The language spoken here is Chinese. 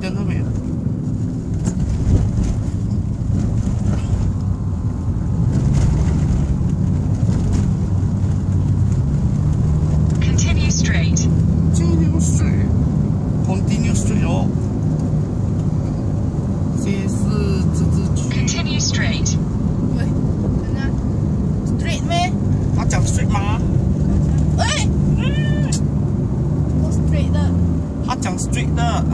灯都没了。Continue straight. Continue straight. Continue straight 哦。这是这这区。Continue straight. 喂，看看，straight 咩？他讲 straight 吗？喂，我 straight 的。他讲 straight 的。